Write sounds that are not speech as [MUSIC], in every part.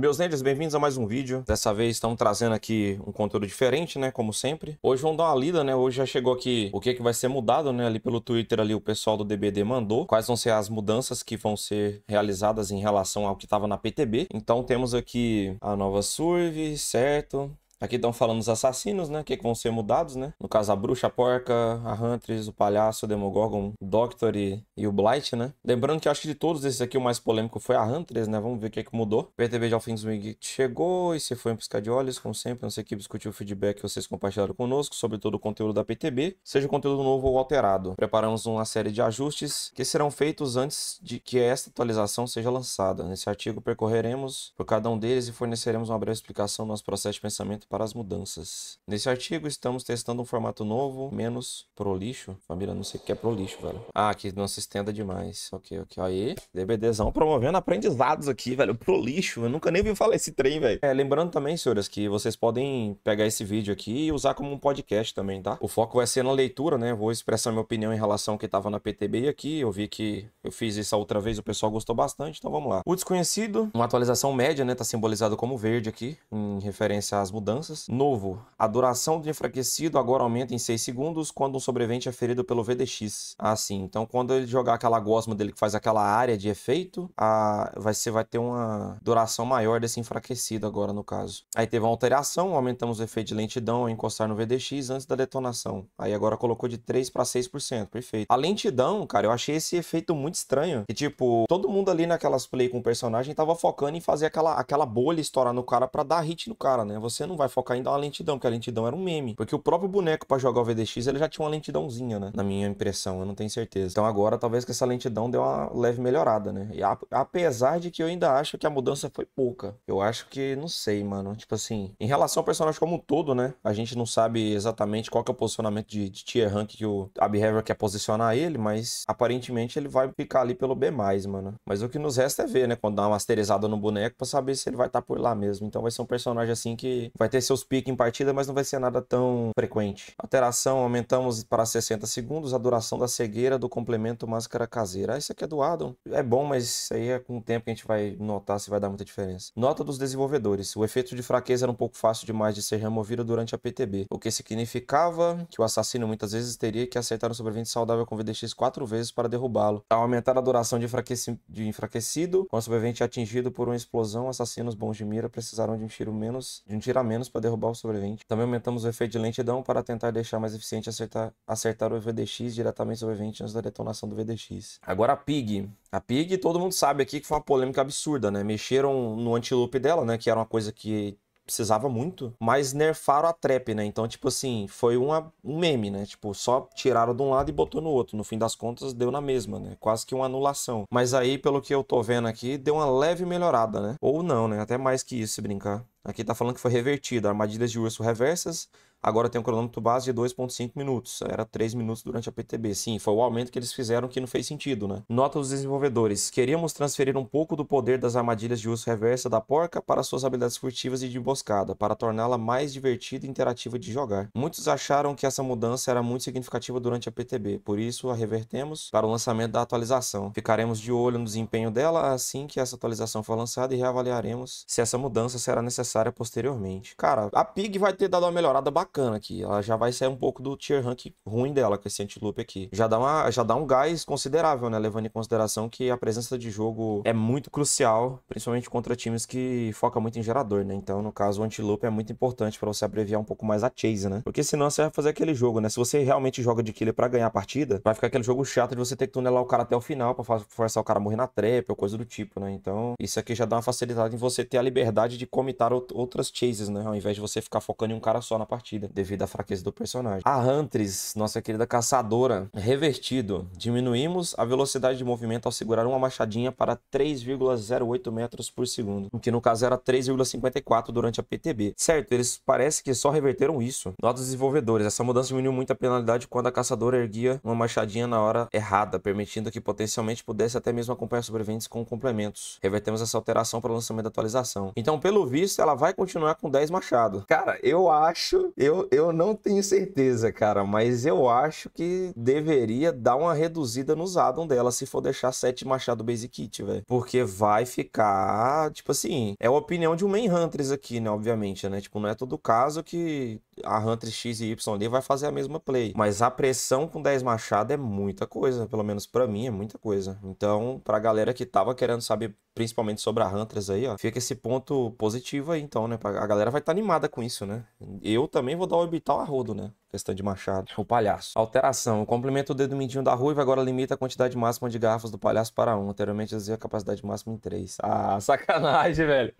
Meus nerds, bem-vindos a mais um vídeo. Dessa vez estamos trazendo aqui um conteúdo diferente, né, como sempre. Hoje vamos dar uma lida, né, hoje já chegou aqui o que, que vai ser mudado, né, ali pelo Twitter ali o pessoal do DBD mandou. Quais vão ser as mudanças que vão ser realizadas em relação ao que estava na PTB. Então temos aqui a nova Surve, certo? Aqui estão falando os assassinos, né? Que, que vão ser mudados, né? No caso, a bruxa, a porca, a Huntress, o palhaço, o Demogorgon, o Doctor e, e o Blight, né? Lembrando que acho que de todos esses aqui, o mais polêmico foi a Huntress, né? Vamos ver o que, que mudou. O PTB de Alfinswing chegou e se foi um piscar de olhos, como sempre. Nossa equipe discutiu o feedback que vocês compartilharam conosco sobre todo o conteúdo da PTB, seja conteúdo novo ou alterado. Preparamos uma série de ajustes que serão feitos antes de que esta atualização seja lançada. Nesse artigo, percorreremos por cada um deles e forneceremos uma breve explicação do nosso processo de pensamento para as mudanças. Nesse artigo estamos testando um formato novo, menos prolixo. Família, não sei o que é prolixo, velho. Ah, que não se estenda demais. Ok, ok. Aí, DBDzão promovendo aprendizados aqui, velho. Prolixo. Eu nunca nem vi falar esse trem, velho. É, lembrando também, senhoras, que vocês podem pegar esse vídeo aqui e usar como um podcast também, tá? O foco vai ser na leitura, né? Vou expressar minha opinião em relação ao que tava na PTB aqui. Eu vi que eu fiz isso outra vez, o pessoal gostou bastante, então vamos lá. O desconhecido, uma atualização média, né? Tá simbolizado como verde aqui, em referência às mudanças. Novo, a duração do enfraquecido agora aumenta em 6 segundos quando um sobrevivente é ferido pelo VDX. Assim, então quando ele jogar aquela gosma dele que faz aquela área de efeito, a... vai, ser, vai ter uma duração maior desse enfraquecido agora no caso. Aí teve uma alteração, aumentamos o efeito de lentidão ao encostar no VDX antes da detonação. Aí agora colocou de 3 para 6%, perfeito. A lentidão, cara, eu achei esse efeito muito estranho. Que tipo, todo mundo ali naquelas play com o personagem tava focando em fazer aquela, aquela bolha estourar no cara para dar hit no cara, né? Você não vai focar dar uma lentidão, porque a lentidão era um meme. Porque o próprio boneco para jogar o VDX, ele já tinha uma lentidãozinha, né? Na minha impressão, eu não tenho certeza. Então agora talvez que essa lentidão deu uma leve melhorada, né? E a, apesar de que eu ainda acho que a mudança foi pouca. Eu acho que, não sei, mano. Tipo assim, em relação ao personagem como um todo, né? A gente não sabe exatamente qual que é o posicionamento de, de tier rank que o Abheaver quer posicionar ele, mas aparentemente ele vai ficar ali pelo B+, mano. Mas o que nos resta é ver, né? Quando dá uma masterizada no boneco pra saber se ele vai estar tá por lá mesmo. Então vai ser um personagem assim que vai ter seus piques em partida, mas não vai ser nada tão frequente. Alteração, aumentamos para 60 segundos a duração da cegueira do complemento máscara caseira. Ah, isso aqui é do Adam. É bom, mas isso aí é com o tempo que a gente vai notar se vai dar muita diferença. Nota dos desenvolvedores. O efeito de fraqueza era um pouco fácil demais de ser removido durante a PTB, o que significava que o assassino muitas vezes teria que acertar um sobrevivente saudável com VDX quatro vezes para derrubá-lo. Ao aumentar a duração de, enfraqueci... de enfraquecido, quando o sobrevivente atingido por uma explosão, assassinos bons de mira precisarão de um tiro menos, de um tiro a menos para derrubar o sobrevivente. Também aumentamos o efeito de lentidão para tentar deixar mais eficiente acertar, acertar o VDX diretamente sobrevivente antes da detonação do VDX. Agora a PIG. A PIG, todo mundo sabe aqui que foi uma polêmica absurda, né? Mexeram no antiloop dela, né? Que era uma coisa que precisava muito, mas nerfaram a trap, né? Então, tipo assim, foi uma, um meme, né? Tipo, só tiraram de um lado e botou no outro. No fim das contas, deu na mesma, né? Quase que uma anulação. Mas aí, pelo que eu tô vendo aqui, deu uma leve melhorada, né? Ou não, né? Até mais que isso, se brincar. Aqui tá falando que foi revertido. Armadilhas de urso reversas Agora tem um cronômetro base de 2,5 minutos. Era 3 minutos durante a PTB. Sim, foi o aumento que eles fizeram que não fez sentido, né? Nota dos desenvolvedores. Queríamos transferir um pouco do poder das armadilhas de uso reversa da porca para suas habilidades furtivas e de emboscada, para torná-la mais divertida e interativa de jogar. Muitos acharam que essa mudança era muito significativa durante a PTB, por isso a revertemos para o lançamento da atualização. Ficaremos de olho no desempenho dela assim que essa atualização for lançada e reavaliaremos se essa mudança será necessária posteriormente. Cara, a PIG vai ter dado uma melhorada bacana bacana aqui. Ela já vai sair um pouco do tier rank ruim dela com esse anti-loop aqui. Já dá, uma, já dá um gás considerável, né? Levando em consideração que a presença de jogo é muito crucial, principalmente contra times que focam muito em gerador, né? Então, no caso, o anti-loop é muito importante para você abreviar um pouco mais a chase, né? Porque senão você vai fazer aquele jogo, né? Se você realmente joga de killer para ganhar a partida, vai ficar aquele jogo chato de você ter que tunelar o cara até o final para forçar o cara a morrer na trap ou coisa do tipo, né? Então, isso aqui já dá uma facilidade em você ter a liberdade de comitar outras chases, né? Ao invés de você ficar focando em um cara só na partida devido à fraqueza do personagem. A Huntress, nossa querida caçadora, revertido. Diminuímos a velocidade de movimento ao segurar uma machadinha para 3,08 metros por segundo, o que no caso era 3,54 durante a PTB. Certo, eles parece que só reverteram isso. Dos desenvolvedores, essa mudança diminuiu muito a penalidade quando a caçadora erguia uma machadinha na hora errada, permitindo que potencialmente pudesse até mesmo acompanhar sobreviventes com complementos. Revertemos essa alteração para o lançamento da atualização. Então, pelo visto, ela vai continuar com 10 machado. Cara, eu acho, eu, eu não tenho certeza, cara, mas eu acho que deveria dar uma reduzida nos addon dela se for deixar 7 machado basic kit, velho. Porque vai ficar, tipo assim, é a opinião de um main hunters aqui, né, obviamente, né? Tipo, não é todo caso que a Hunter X e Y vai fazer a mesma play. Mas a pressão com 10 machado é muita coisa, pelo menos para mim é muita coisa. Então, pra galera que tava querendo saber principalmente sobre a Hunters aí, ó, fica esse ponto positivo aí, então, né? A galera vai estar tá animada com isso, né? Eu também vou dar o orbital a rodo, né? Questão de machado. O palhaço. Alteração. O complemento do dedo mindinho da ruiva agora limita a quantidade máxima de garrafas do palhaço para um. Anteriormente dizia a capacidade máxima em três. Ah, [LAUGHS] sacanagem, velho.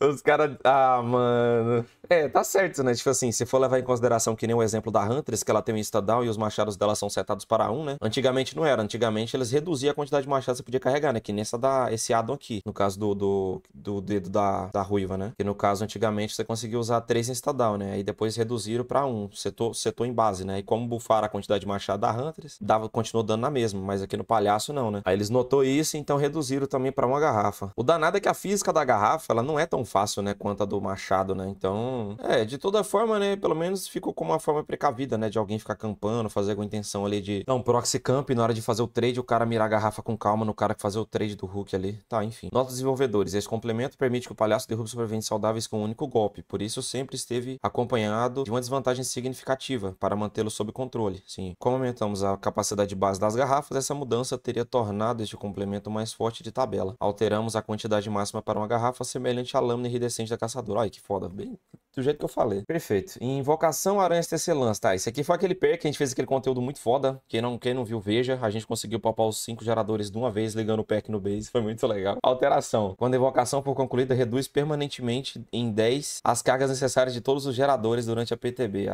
Os caras. Ah, mano. É, tá certo, né? Tipo assim, se for levar em consideração que nem o exemplo da Huntress, que ela tem um instadown e os machados dela são setados para um, né? Antigamente não era. Antigamente eles reduziam a quantidade de machados que você podia carregar, né? Que nessa da esse addon aqui. No caso do, do, do dedo da, da ruiva, né? Que no caso, antigamente, você conseguia usar três instadown, né? Aí depois reduziram para um. Setor, setor em base, né? E como bufaram a quantidade de machado da Huntress, dava, continuou dando na mesma. Mas aqui no palhaço não, né? Aí eles notou isso, então reduziram também para uma garrafa. O danado é que a física da garrafa, ela não é tão fácil, né? Quanto a do machado, né? Então, é, de toda forma, né? Pelo menos ficou como uma forma precavida, né? De alguém ficar campando, fazer com intenção ali de dar um proxy camp na hora de fazer o trade, o cara mirar a garrafa com calma no cara que fazer o trade do Hulk ali. Tá, enfim. Nota desenvolvedores. Esse complemento permite que o palhaço derrube sobreviventes saudáveis com um único golpe. Por isso, sempre esteve acompanhado de uma desvantagem para mantê-lo sob controle. Sim. Como aumentamos a capacidade base das garrafas, essa mudança teria tornado este complemento mais forte de tabela. Alteramos a quantidade máxima para uma garrafa semelhante à lâmina iridescente da caçadora. Ai, que foda. Bem do jeito que eu falei. Perfeito. Invocação Aranhas Tecelãs. Tá, esse aqui foi aquele perk que a gente fez aquele conteúdo muito foda. Quem não, quem não viu, veja. A gente conseguiu popar os cinco geradores de uma vez, ligando o pack no base. [LAUGHS] Foi muito legal. Alteração. Quando a invocação for concluída, reduz permanentemente em 10 as cargas necessárias de todos os geradores durante a PTB.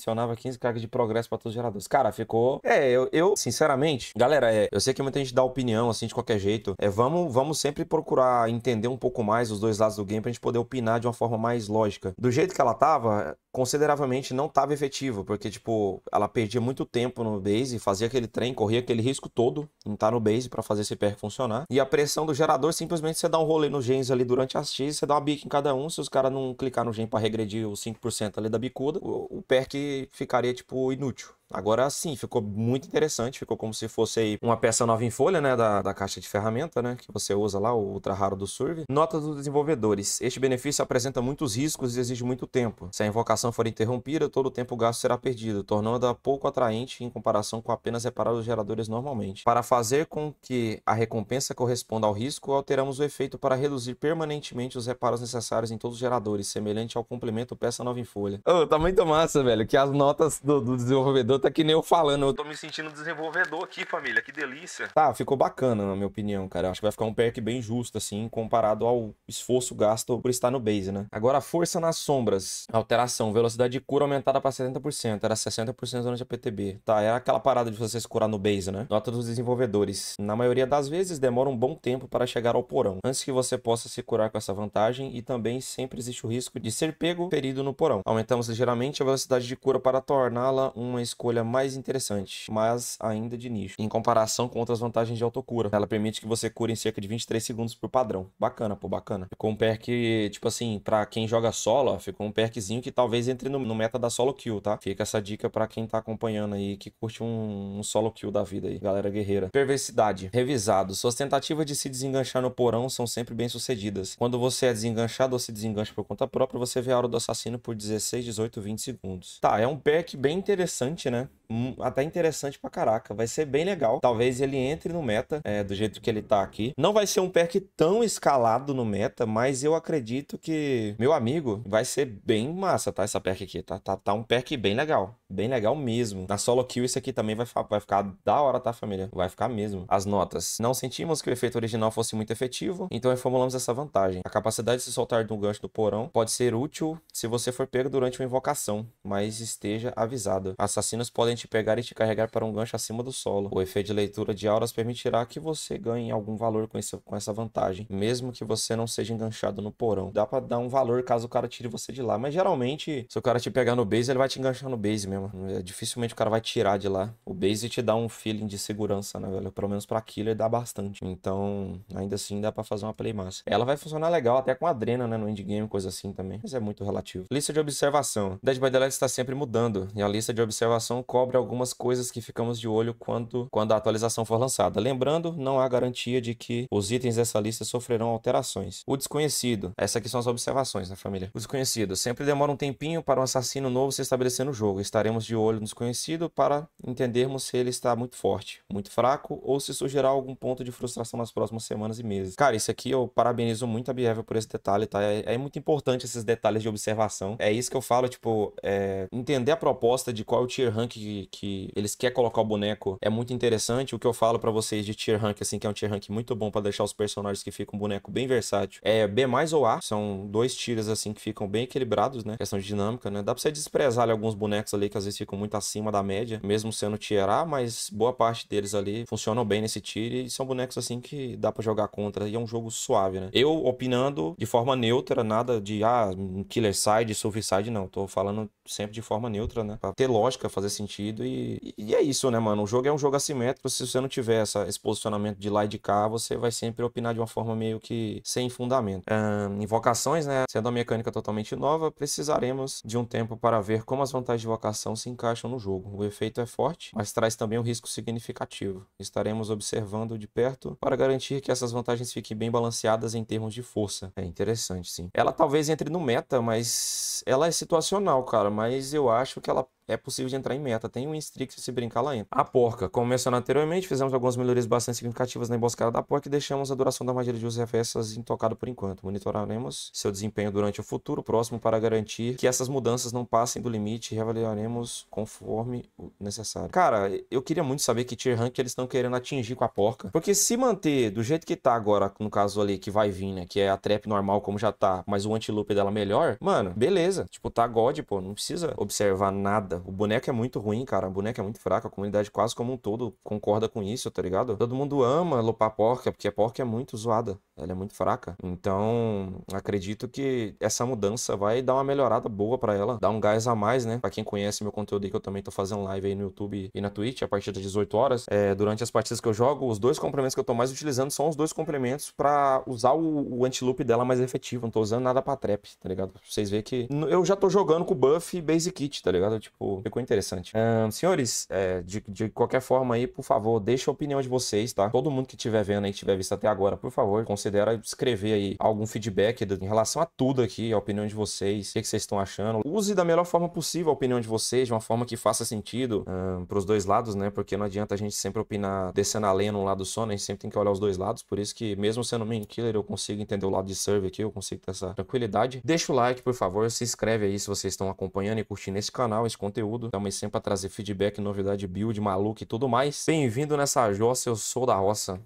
Adicionava 15 cargas de progresso para todos os geradores. Cara, ficou... É, eu, eu sinceramente... Galera, é, eu sei que muita gente dá opinião, assim, de qualquer jeito. É, vamos, vamos sempre procurar entender um pouco mais os dois lados do game pra gente poder opinar de uma forma mais lógica. Do jeito que ela tava, consideravelmente não tava efetivo, porque, tipo, ela perdia muito tempo no base, fazia aquele trem, corria aquele risco todo em estar no base para fazer esse perk funcionar. E a pressão do gerador, simplesmente você dá um rolê nos gens ali durante as X, você dá uma bica em cada um, se os caras não clicar no gen para regredir os 5% ali da bicuda, o, o perk ficaria, tipo, inútil. Agora sim, ficou muito interessante, ficou como se fosse uma peça nova em folha, né, da, da caixa de ferramenta, né, que você usa lá, o ultra raro do Survey. Nota dos desenvolvedores. Este benefício apresenta muitos riscos e exige muito tempo. Se a invocação for interrompida, todo o tempo gasto será perdido, tornando-a pouco atraente em comparação com apenas reparar os geradores normalmente. Para fazer com que a recompensa corresponda ao risco, alteramos o efeito para reduzir permanentemente os reparos necessários em todos os geradores, semelhante ao complemento peça nova em folha. Oh, tá muito massa, velho, que as notas do, do desenvolvedor tá que nem eu falando. Eu tô me sentindo desenvolvedor aqui, família. Que delícia. Tá, ficou bacana, na minha opinião, cara. Eu acho que vai ficar um perk bem justo, assim, comparado ao esforço gasto por estar no base, né? Agora, força nas sombras. Alteração. Velocidade de cura aumentada pra 70%. Era 60% durante a PTB. Tá, é aquela parada de você se curar no base, né? Nota dos desenvolvedores. Na maioria das vezes, demora um bom tempo para chegar ao porão. Antes que você possa se curar com essa vantagem, e também sempre existe o risco de ser pego ferido no porão. Aumentamos ligeiramente a velocidade de cura para torná-la uma escolha escolha mais interessante, mas ainda de nicho, em comparação com outras vantagens de autocura. Ela permite que você cure em cerca de 23 segundos por padrão. Bacana, pô, bacana. Ficou um perk, tipo assim, para quem joga solo, ó, ficou um perkzinho que talvez entre no, no, meta da solo kill, tá? Fica essa dica para quem tá acompanhando aí, que curte um, um, solo kill da vida aí, galera guerreira. Perversidade. Revisado. Suas tentativas de se desenganchar no porão são sempre bem sucedidas. Quando você é desenganchado ou se desengancha por conta própria, você vê a hora do assassino por 16, 18, 20 segundos. Tá, é um perk bem interessante, né? Hum, até interessante pra caraca. Vai ser bem legal. Talvez ele entre no meta é, do jeito que ele tá aqui. Não vai ser um perk tão escalado no meta, mas eu acredito que, meu amigo, vai ser bem massa, tá? Essa perk aqui. Tá, tá, tá um perk bem legal. Bem legal mesmo. Na solo kill, isso aqui também vai, vai ficar da hora, tá, família? Vai ficar mesmo. As notas. Não sentimos que o efeito original fosse muito efetivo, então reformulamos essa vantagem. A capacidade de se soltar de um gancho do porão pode ser útil se você for pego durante uma invocação, mas esteja avisado. Assassinos podem te pegar e te carregar para um gancho acima do solo. O efeito de leitura de auras permitirá que você ganhe algum valor com, esse, com essa vantagem, mesmo que você não seja enganchado no porão. Dá para dar um valor caso o cara tire você de lá, mas geralmente se o cara te pegar no base, ele vai te enganchar no base mesmo. É, dificilmente o cara vai tirar de lá. O base te dá um feeling de segurança, né, velho? Pelo menos pra killer dá bastante. Então, ainda assim, dá pra fazer uma play massa. Ela vai funcionar legal até com adrena, né, no endgame, coisa assim também. Mas é muito relativo. Lista de observação. Dead by Daylight está sempre mudando. E a lista de observação cobre algumas coisas que ficamos de olho quando, quando a atualização for lançada. Lembrando, não há garantia de que os itens dessa lista sofrerão alterações. O desconhecido. Essas aqui são as observações, né, família? O desconhecido. Sempre demora um tempinho para um assassino novo se estabelecer no jogo. Estaremos de olho no desconhecido para entendermos se ele está muito forte, muito fraco ou se surgirá algum ponto de frustração nas próximas semanas e meses. Cara, isso aqui eu parabenizo muito a Behavior por esse detalhe, tá? É, é, muito importante esses detalhes de observação. É isso que eu falo, tipo, é, entender a proposta de qual é o tier rank que, que eles querem colocar o boneco é muito interessante. O que eu falo para vocês de tier rank, assim, que é um tier rank muito bom para deixar os personagens que ficam um boneco bem versátil, é B mais ou A. São dois tiers, assim, que ficam bem equilibrados, né? Questão de dinâmica, né? Dá pra você desprezar ali, alguns bonecos ali que às vezes ficam muito acima da média, mesmo sendo tier A, mas boa parte deles ali funcionam bem nesse tier e são bonecos, assim, que dá para jogar contra e é um jogo suave, né? Eu opinando de forma neutra, nada de, ah, killer side, suicide, não. Tô falando sempre de forma neutra, né? Pra ter lógica, fazer sentido e, e é isso, né, mano? O jogo é um jogo assimétrico. Se você não tiver essa, esse posicionamento de lá e de cá, você vai sempre opinar de uma forma meio que sem fundamento. Um, invocações, né? Sendo uma mecânica totalmente nova, precisaremos de um tempo para ver como as vantagens de invocação se encaixam no jogo. O efeito é forte, mas traz também um risco significativo. Estaremos observando de perto para garantir que essas vantagens fiquem bem balanceadas em termos de força. É interessante, sim. Ela talvez entre no meta, mas ela é situacional, cara. Mas eu acho que ela é possível de entrar em meta. Tem um Instrix se brincar lá entra. A porca, como mencionado anteriormente, fizemos algumas melhorias bastante significativas na emboscada da porca e deixamos a duração da magia de uso refessas intocada por enquanto. Monitoraremos seu desempenho durante o futuro próximo para garantir que essas mudanças não passem do limite e reavaliaremos conforme necessário. Cara, eu queria muito saber que tier rank eles estão querendo atingir com a porca. Porque se manter do jeito que tá agora, no caso ali, que vai vir, né? Que é a trap normal como já tá, mas o anti-loop dela melhor, mano, beleza. Tipo, tá God, pô, não precisa observar nada o boneco é muito ruim, cara. O boneco é muito fraco. A comunidade quase como um todo concorda com isso, tá ligado? Todo mundo ama lupar porca, porque a porca é muito zoada. Ela é muito fraca. Então, acredito que essa mudança vai dar uma melhorada boa para ela. Dar um gás a mais, né? Pra quem conhece meu conteúdo aí, que eu também tô fazendo live aí no YouTube e na Twitch, a partir das 18 horas. É, durante as partidas que eu jogo, os dois complementos que eu tô mais utilizando são os dois complementos para usar o, o anti-loop dela mais efetivo. Não tô usando nada pra trap, tá ligado? Pra vocês verem que eu já tô jogando com buff e basic kit, tá ligado? Tipo, ficou interessante. Um, senhores, é, de, de qualquer forma aí, por favor, deixa a opinião de vocês, tá? Todo mundo que estiver vendo aí, que tiver visto até agora, por favor, considera escrever aí algum feedback em relação a tudo aqui, a opinião de vocês, o que, que vocês estão achando. Use da melhor forma possível a opinião de vocês, de uma forma que faça sentido um, pros dois lados, né? Porque não adianta a gente sempre opinar descendo a lenha num lado só, né? A gente sempre tem que olhar os dois lados, por isso que mesmo sendo main killer, eu consigo entender o lado de serve aqui, eu consigo ter essa tranquilidade. Deixa o like, por favor, se inscreve aí se vocês estão acompanhando e curtindo esse canal, esse conteúdo. Estamos sempre para trazer feedback, novidade, build, maluco e tudo mais. Bem-vindo nessa jossa, eu sou da roça.